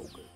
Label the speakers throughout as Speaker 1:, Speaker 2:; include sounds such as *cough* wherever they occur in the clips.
Speaker 1: Okay.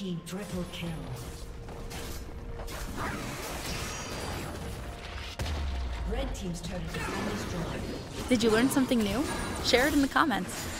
Speaker 1: Team triple kill. Red team's destroyed.
Speaker 2: Did you learn something new? Share it in the comments.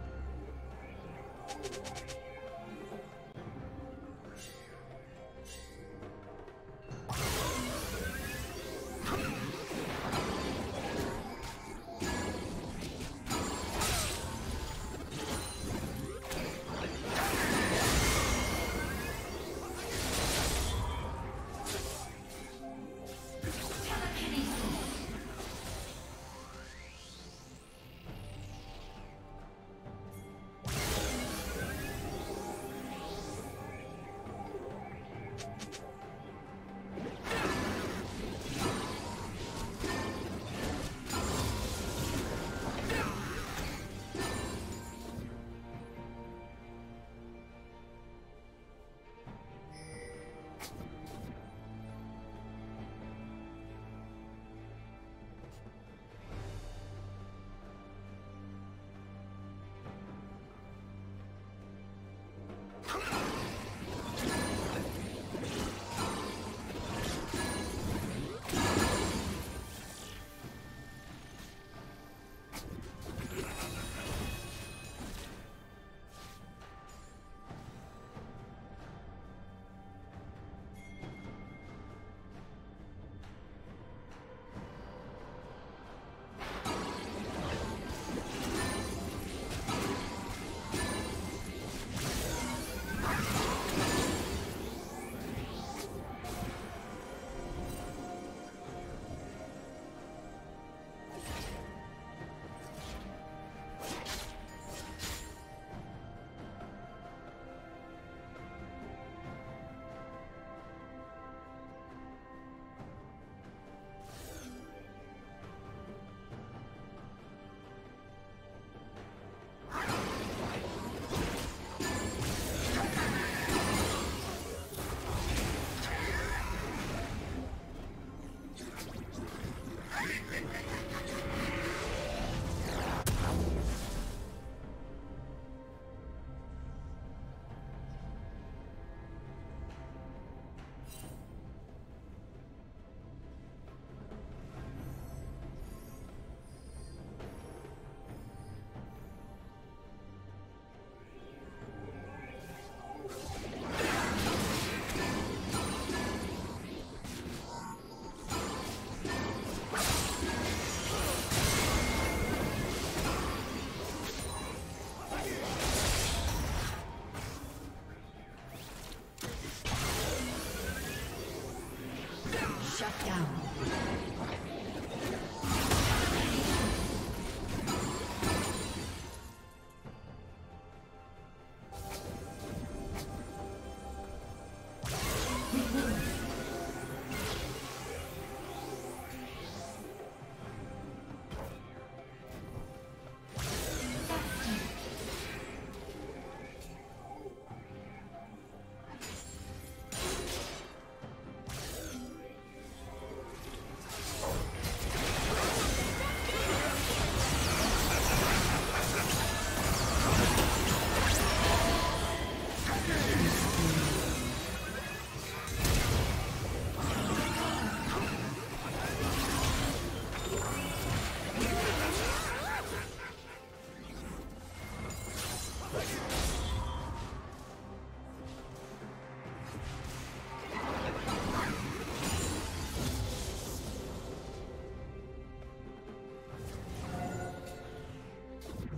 Speaker 1: 疼 *laughs*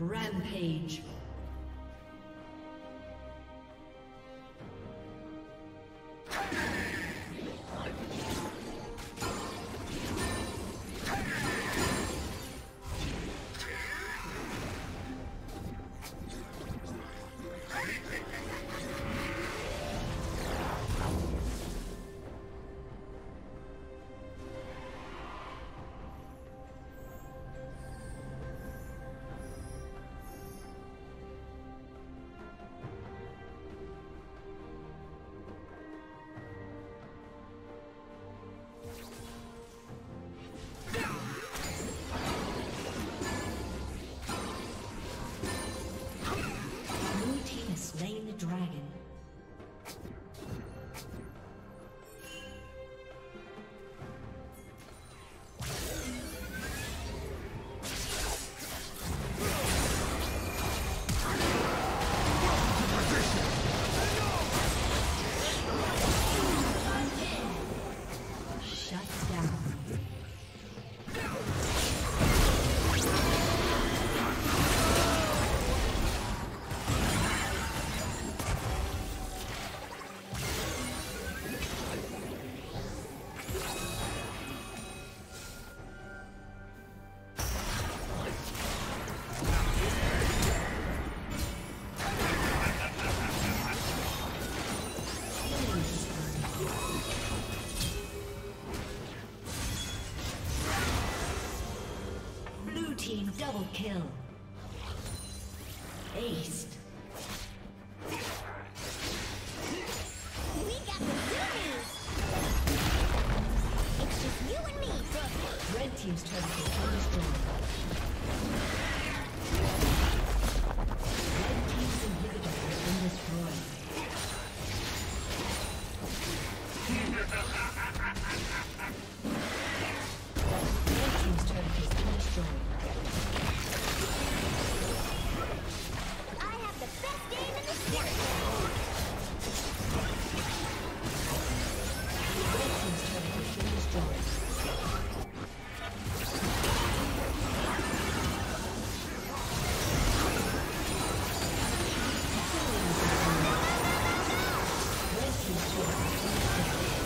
Speaker 1: Rampage. Kill.